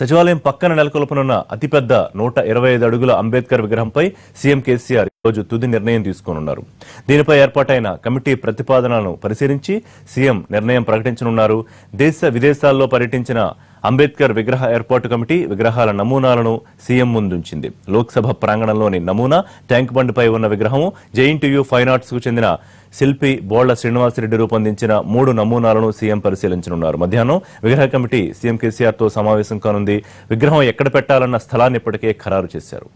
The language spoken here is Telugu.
సచివాలయం పక్కన నెలకొల్పనున్న అతిపెద్ద నూట ఇరవై ఐదు అడుగుల అంబేద్కర్ విగ్రహంపై సీఎం కేసీఆర్ ఈరోజు తుది నిర్ణయం తీసుకోనున్నారు. దీనిపై ఏర్పాటైన కమిటీ ప్రతిపాదనలను పరిశీలించి సీఎం నిర్ణయం ప్రకటించనున్నారు. దేశ విదేశాల్లో పర్యటించిన అంబేద్కర్ విగ్రహ ఏర్పాటు కమిటీ విగ్రహాల నమూనాలను సీఎం ముందుంచింది. లోక్సభ ప్రాంగణంలోని నమూనా ట్యాంక్ బండ్పై ఉన్న విగ్రహం జేఎన్టీయూ ఫైన్ ఆర్ట్స్కు చెందిన శిల్పి బోళ్ళ శ్రీనివాసరెడ్డి రూపొందించిన మూడు నమూనాలను సీఎం పరిశీలించనున్నారు. మధ్యాహ్నం విగ్రహ కమిటీ సీఎం కేసీఆర్తో సమావేశం కానుంది. విగ్రహం ఎక్కడ పెట్టాలన్న స్థలాన్ని ఇప్పటికే ఖరారు చేశారు.